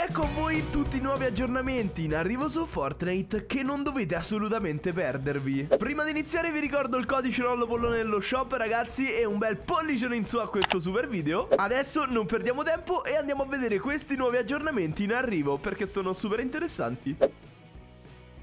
Ecco a voi tutti i nuovi aggiornamenti in arrivo su Fortnite che non dovete assolutamente perdervi. Prima di iniziare vi ricordo il codice Lollo Pollo nello shop ragazzi e un bel pollicione in su a questo super video. Adesso non perdiamo tempo e andiamo a vedere questi nuovi aggiornamenti in arrivo perché sono super interessanti.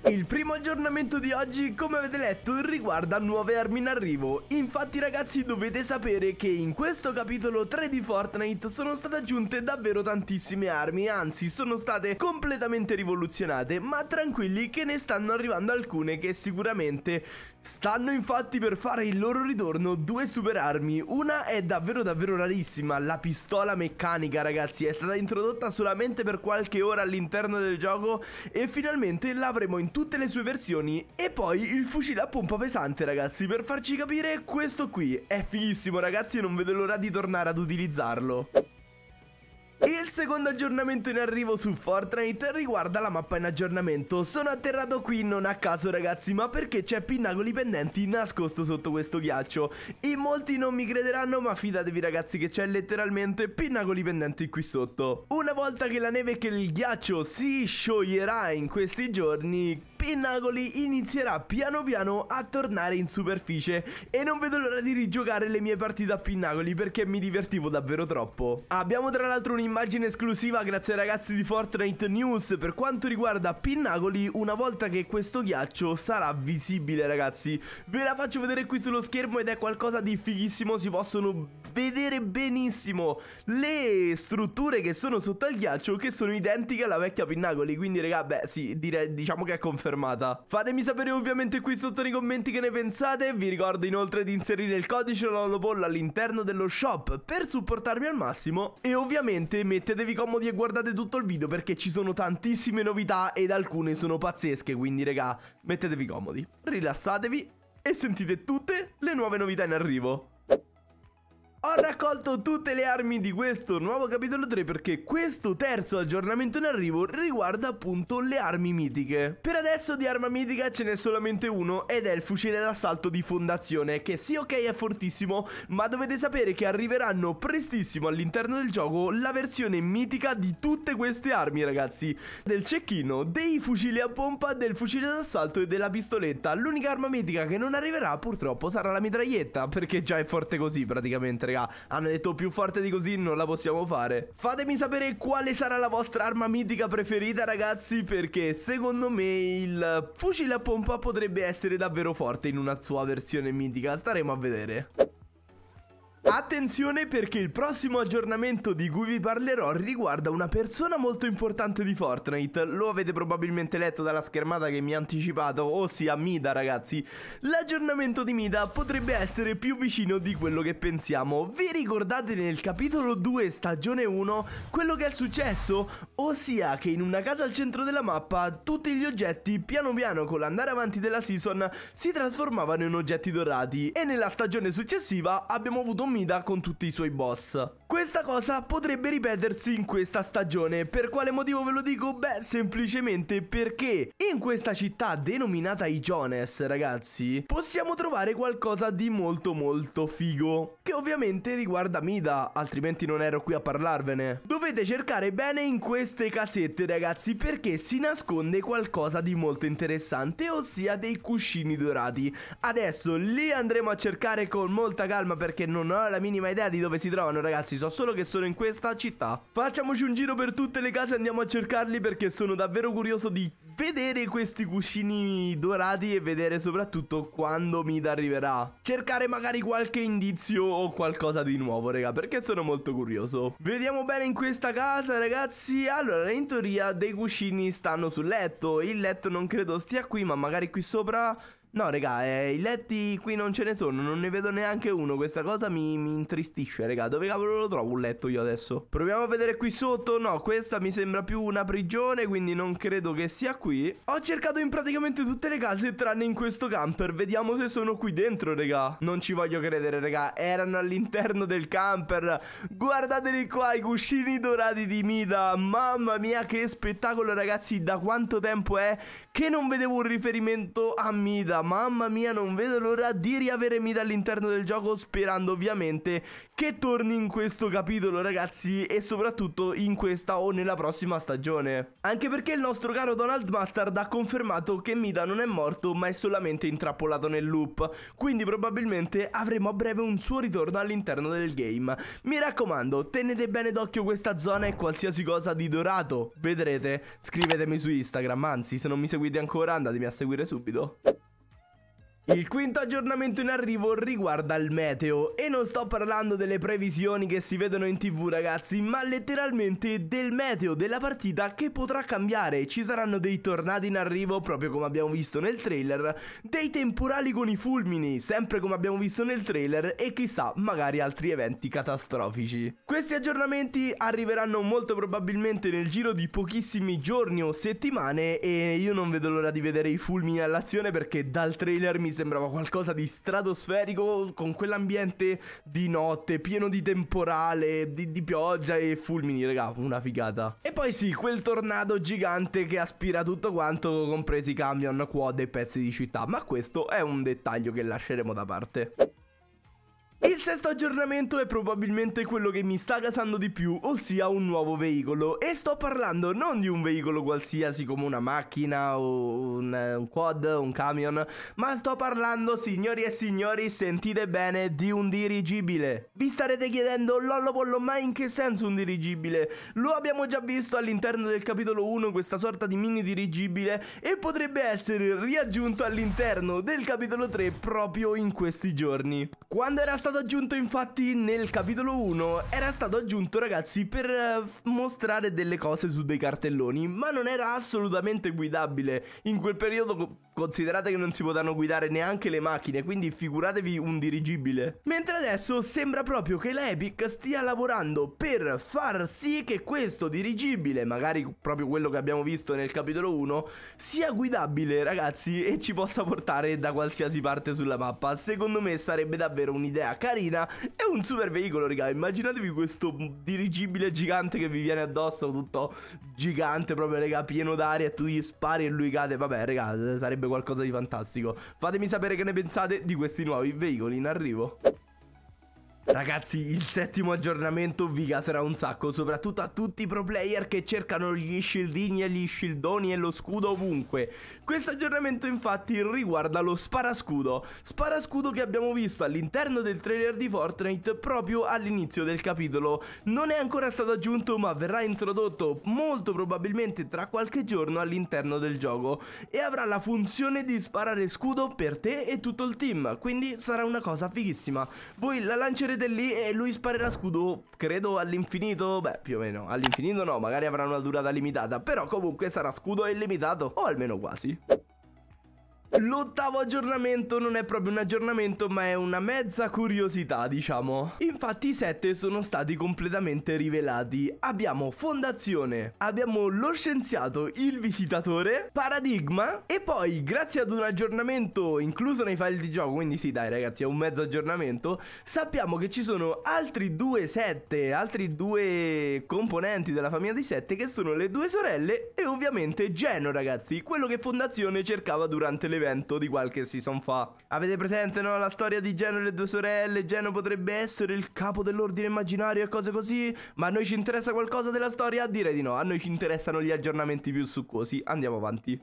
Il primo aggiornamento di oggi, come avete letto, riguarda nuove armi in arrivo. Infatti ragazzi dovete sapere che in questo capitolo 3 di Fortnite sono state aggiunte davvero tantissime armi, anzi sono state completamente rivoluzionate, ma tranquilli che ne stanno arrivando alcune che sicuramente stanno infatti per fare il loro ritorno due super armi. Una è davvero davvero rarissima, la pistola meccanica ragazzi, è stata introdotta solamente per qualche ora all'interno del gioco e finalmente l'avremo in tutte le sue versioni E poi il fucile a pompa pesante ragazzi Per farci capire questo qui È fighissimo ragazzi non vedo l'ora di tornare ad utilizzarlo il secondo aggiornamento in arrivo su Fortnite riguarda la mappa in aggiornamento. Sono atterrato qui non a caso ragazzi ma perché c'è Pinnacoli Pendenti nascosto sotto questo ghiaccio. In molti non mi crederanno ma fidatevi ragazzi che c'è letteralmente Pinnacoli Pendenti qui sotto. Una volta che la neve e che il ghiaccio si scioglierà in questi giorni Pinnacoli inizierà piano piano a tornare in superficie e non vedo l'ora di rigiocare le mie partite a Pinnacoli perché mi divertivo davvero troppo. Abbiamo tra l'altro un'immagine esclusiva grazie ai ragazzi di Fortnite News per quanto riguarda Pinnacoli una volta che questo ghiaccio sarà visibile ragazzi. Ve la faccio vedere qui sullo schermo ed è qualcosa di fighissimo, si possono vedere benissimo le strutture che sono sotto al ghiaccio che sono identiche alla vecchia Pinnacoli, quindi raga beh sì direi diciamo che è confermato fermata. Fatemi sapere ovviamente qui sotto nei commenti che ne pensate. Vi ricordo inoltre di inserire il codice LOLOPOL all'interno dello shop per supportarmi al massimo. E ovviamente mettetevi comodi e guardate tutto il video perché ci sono tantissime novità ed alcune sono pazzesche. Quindi raga, mettetevi comodi, rilassatevi e sentite tutte le nuove novità in arrivo. Ho raccolto tutte le armi di questo nuovo capitolo 3 perché questo terzo aggiornamento in arrivo riguarda appunto le armi mitiche. Per adesso di arma mitica ce n'è solamente uno ed è il fucile d'assalto di fondazione che sì ok è fortissimo ma dovete sapere che arriveranno prestissimo all'interno del gioco la versione mitica di tutte queste armi ragazzi. Del cecchino, dei fucili a pompa, del fucile d'assalto e della pistoletta. L'unica arma mitica che non arriverà purtroppo sarà la mitraglietta perché già è forte così praticamente ragazzi raga Hanno detto più forte di così non la possiamo fare. Fatemi sapere quale sarà la vostra arma mitica preferita ragazzi Perché secondo me il fucile a pompa potrebbe essere davvero forte in una sua versione mitica. Staremo a vedere Attenzione perché il prossimo aggiornamento di cui vi parlerò riguarda una persona molto importante di Fortnite. Lo avete probabilmente letto dalla schermata che mi ha anticipato, ossia Mida ragazzi. L'aggiornamento di Mida potrebbe essere più vicino di quello che pensiamo. Vi ricordate nel capitolo 2 stagione 1 quello che è successo? Ossia che in una casa al centro della mappa tutti gli oggetti piano piano con l'andare avanti della season si trasformavano in oggetti dorati. E nella stagione successiva abbiamo avuto un Mida con tutti i suoi boss. Questa cosa potrebbe ripetersi in questa stagione. Per quale motivo ve lo dico? Beh, semplicemente perché in questa città denominata Iones, ragazzi, possiamo trovare qualcosa di molto molto figo. Che ovviamente riguarda Mida, altrimenti non ero qui a parlarvene. Dovete cercare bene in queste casette, ragazzi, perché si nasconde qualcosa di molto interessante, ossia dei cuscini dorati. Adesso li andremo a cercare con molta calma perché non ho la minima idea di dove si trovano ragazzi. So solo che sono in questa città. Facciamoci un giro per tutte le case andiamo a cercarli Perché sono davvero curioso di vedere questi cuscini dorati E vedere soprattutto quando Mida arriverà. Cercare magari qualche indizio o qualcosa di nuovo raga Perché sono molto curioso. Vediamo bene in questa casa ragazzi. Allora in teoria dei cuscini stanno sul letto. Il letto non credo stia qui ma magari qui sopra No, raga, eh, i letti qui non ce ne sono, non ne vedo neanche uno. Questa cosa mi, mi intristisce, raga. Dove cavolo lo trovo un letto io adesso? Proviamo a vedere qui sotto. No, questa mi sembra più una prigione, quindi non credo che sia qui. Ho cercato in praticamente tutte le case, tranne in questo camper. Vediamo se sono qui dentro, raga. Non ci voglio credere, raga. Erano all'interno del camper. Guardateli qua, i cuscini dorati di Mida. Mamma mia, che spettacolo, ragazzi. Da quanto tempo è che non vedevo un riferimento a Mida? Mamma mia non vedo l'ora di riavere Mida all'interno del gioco sperando ovviamente che torni in questo capitolo ragazzi e soprattutto in questa o nella prossima stagione. Anche perché il nostro caro Donald Mustard ha confermato che Mida non è morto ma è solamente intrappolato nel loop, quindi probabilmente avremo a breve un suo ritorno all'interno del game. Mi raccomando, tenete bene d'occhio questa zona e qualsiasi cosa di dorato vedrete, scrivetemi su Instagram, anzi se non mi seguite ancora andatemi a seguire subito. Il quinto aggiornamento in arrivo riguarda il meteo e non sto parlando delle previsioni che si vedono in tv ragazzi ma letteralmente del meteo della partita che potrà cambiare. Ci saranno dei tornadi in arrivo proprio come abbiamo visto nel trailer dei temporali con i fulmini sempre come abbiamo visto nel trailer e chissà magari altri eventi catastrofici. Questi aggiornamenti arriveranno molto probabilmente nel giro di pochissimi giorni o settimane e io non vedo l'ora di vedere i fulmini all'azione perché dal trailer mi sembrava qualcosa di stratosferico con quell'ambiente di notte, pieno di temporale, di, di pioggia e fulmini, raga, una figata. E poi sì, quel tornado gigante che aspira tutto quanto, compresi camion, quad e pezzi di città, ma questo è un dettaglio che lasceremo da parte. Il sesto aggiornamento è probabilmente quello che mi sta gasando di più, ossia un nuovo veicolo. E sto parlando non di un veicolo qualsiasi come una macchina o un, un quad, un camion, ma sto parlando, signori e signori, sentite bene, di un dirigibile. Vi starete chiedendo, Lollo Pollo, ma in che senso un dirigibile? Lo abbiamo già visto all'interno del capitolo 1, questa sorta di mini dirigibile, e potrebbe essere riaggiunto all'interno del capitolo 3 proprio in questi giorni. Quando era stato aggiunto infatti nel capitolo 1 era stato aggiunto ragazzi per uh, mostrare delle cose su dei cartelloni ma non era assolutamente guidabile. In quel periodo considerate che non si potranno guidare neanche le macchine quindi figuratevi un dirigibile. Mentre adesso sembra proprio che la Epic stia lavorando per far sì che questo dirigibile magari proprio quello che abbiamo visto nel capitolo 1 sia guidabile ragazzi e ci possa portare da qualsiasi parte sulla mappa. Secondo me sarebbe davvero un'idea carina È un super veicolo, raga. Immaginatevi questo dirigibile gigante che vi viene addosso Tutto gigante, proprio, raga, pieno d'aria Tu gli spari e lui cade. Vabbè, raga, sarebbe qualcosa di fantastico. Fatemi sapere che ne pensate di questi nuovi veicoli in arrivo Ragazzi, il settimo aggiornamento vi caserà un sacco, soprattutto a tutti i pro player che cercano gli shieldini e gli shieldoni e lo scudo ovunque. Questo aggiornamento infatti riguarda lo sparascudo, sparascudo che abbiamo visto all'interno del trailer di Fortnite proprio all'inizio del capitolo. Non è ancora stato aggiunto ma verrà introdotto molto probabilmente tra qualche giorno all'interno del gioco e avrà la funzione di sparare scudo per te e tutto il team, quindi sarà una cosa fighissima. Voi la lancerete vedrete lì e lui sparerà scudo, credo all'infinito, beh più o meno, all'infinito no, magari avrà una durata limitata, però comunque sarà scudo illimitato, o almeno quasi. L'ottavo aggiornamento non è proprio un aggiornamento ma è una mezza curiosità diciamo. Infatti i sette sono stati completamente rivelati. Abbiamo Fondazione, abbiamo lo scienziato, il visitatore, Paradigma E poi grazie ad un aggiornamento incluso nei file di gioco Quindi sì dai ragazzi è un mezzo aggiornamento Sappiamo che ci sono altri due sette, altri due componenti della famiglia di sette Che sono le due sorelle e ovviamente Geno ragazzi Quello che Fondazione cercava durante l'evento evento di qualche season fa. Avete presente, no? La storia di Geno e le due sorelle. Geno potrebbe essere il capo dell'ordine immaginario e cose così. Ma a noi ci interessa qualcosa della storia? Direi di no. A noi ci interessano gli aggiornamenti più succosi. Andiamo avanti.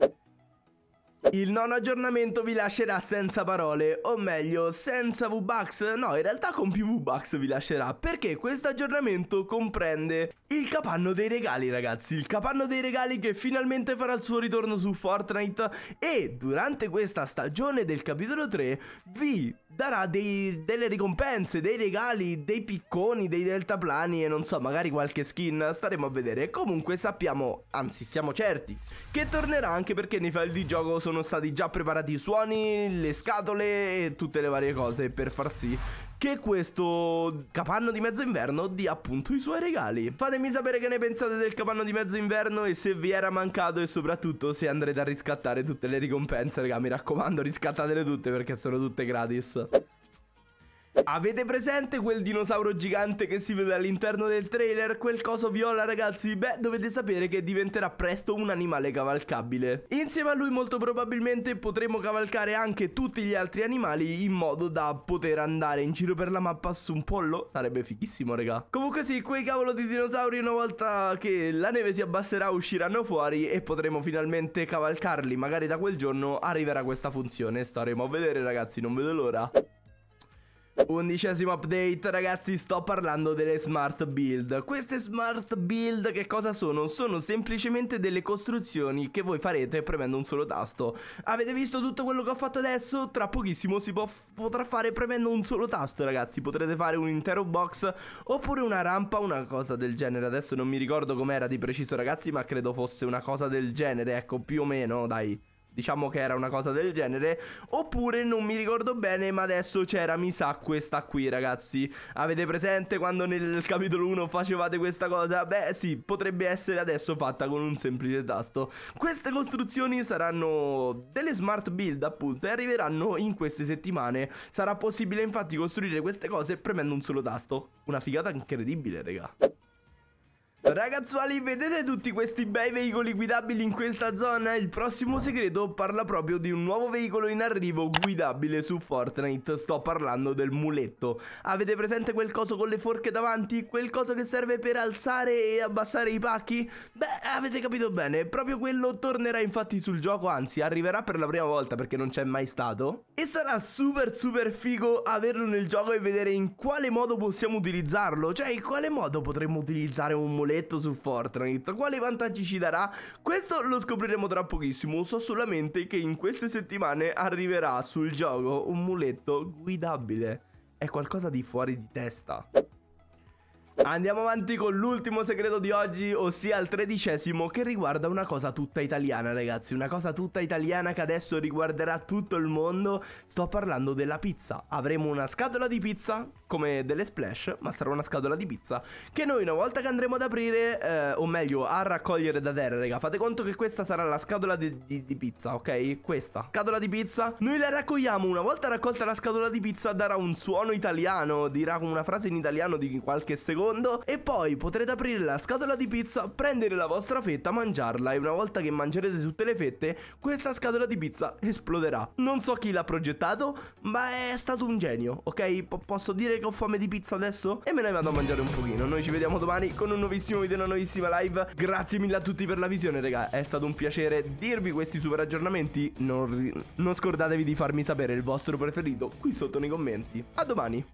Il nono aggiornamento vi lascerà senza parole, o meglio, senza V-Bucks. No, in realtà con più V-Bucks vi lascerà, perché questo aggiornamento comprende il capanno dei regali, ragazzi. Il capanno dei regali che finalmente farà il suo ritorno su Fortnite e durante questa stagione del capitolo 3 vi darà dei, delle ricompense, dei regali, dei picconi, dei deltaplani e non so, magari qualche skin, staremo a vedere. Comunque sappiamo, anzi siamo certi, che tornerà anche perché nei file di gioco sono stati già preparati i suoni, le scatole e tutte le varie cose per far sì che questo capanno di mezzo inverno dia appunto i suoi regali. Fatemi sapere che ne pensate del capanno di mezzo inverno e se vi era mancato e soprattutto se andrete a riscattare tutte le ricompense, raga, mi raccomando riscattatele tutte perché sono tutte gratis. Avete presente quel dinosauro gigante che si vede all'interno del trailer? Quel coso viola ragazzi? Beh dovete sapere che diventerà presto un animale cavalcabile. Insieme a lui molto probabilmente potremo cavalcare anche tutti gli altri animali In modo da poter andare in giro per la mappa su un pollo. Sarebbe fighissimo raga. Comunque sì, quei cavolo di dinosauri una volta che la neve si abbasserà usciranno fuori E potremo finalmente cavalcarli. Magari da quel giorno arriverà questa funzione. Staremo a vedere ragazzi, non vedo l'ora Undicesimo update ragazzi sto parlando delle smart build. Queste smart build che cosa sono? Sono semplicemente delle costruzioni che voi farete premendo un solo tasto. Avete visto tutto quello che ho fatto adesso? Tra pochissimo si potrà fare premendo un solo tasto ragazzi. Potrete fare un intero box oppure una rampa, una cosa del genere. Adesso non mi ricordo com'era di preciso ragazzi ma credo fosse una cosa del genere Ecco più o meno dai Diciamo che era una cosa del genere Oppure non mi ricordo bene Ma adesso c'era mi sa questa qui ragazzi. Avete presente quando nel capitolo 1 facevate questa cosa? Beh sì potrebbe essere adesso fatta con un semplice tasto. Queste costruzioni saranno delle smart build appunto E arriveranno in queste settimane. Sarà possibile infatti costruire queste cose premendo un solo tasto. Una figata incredibile raga Ragazzuoli, vedete tutti questi bei veicoli guidabili in questa zona? Il prossimo segreto parla proprio di un nuovo veicolo in arrivo guidabile su Fortnite. Sto parlando del muletto. Avete presente quel coso con le forche davanti? Quel coso che serve per alzare e abbassare i pacchi? Beh, avete capito bene, proprio quello tornerà infatti sul gioco, anzi arriverà per la prima volta perché non c'è mai stato. E sarà super super figo averlo nel gioco e vedere in quale modo possiamo utilizzarlo. Cioè, in quale modo potremmo utilizzare un muletto muletto su Fortnite. Quali vantaggi ci darà? Questo lo scopriremo tra pochissimo. So solamente che in queste settimane arriverà sul gioco un muletto guidabile. È qualcosa di fuori di testa. Andiamo avanti con l'ultimo segreto di oggi, ossia il tredicesimo, che riguarda una cosa tutta italiana, ragazzi. Una cosa tutta italiana che adesso riguarderà tutto il mondo. Sto parlando della pizza. Avremo una scatola di pizza, come delle splash, ma sarà una scatola di pizza. Che noi una volta che andremo ad aprire, eh, o meglio, a raccogliere da terra, raga. Fate conto che questa sarà la scatola di, di, di pizza, ok? Questa, scatola di pizza. Noi la raccogliamo, una volta raccolta la scatola di pizza darà un suono italiano, dirà una frase in italiano di qualche secondo secondo e poi potrete aprire la scatola di pizza, prendere la vostra fetta, mangiarla e una volta che mangerete tutte le fette, questa scatola di pizza esploderà. Non so chi l'ha progettato, ma è stato un genio, ok? P posso dire che ho fame di pizza adesso? E me ne vado a mangiare un pochino. Noi ci vediamo domani con un nuovissimo video, una nuovissima live. Grazie mille a tutti per la visione, raga. È stato un piacere dirvi questi super aggiornamenti. Non, non scordatevi di farmi sapere il vostro preferito qui sotto nei commenti. A domani!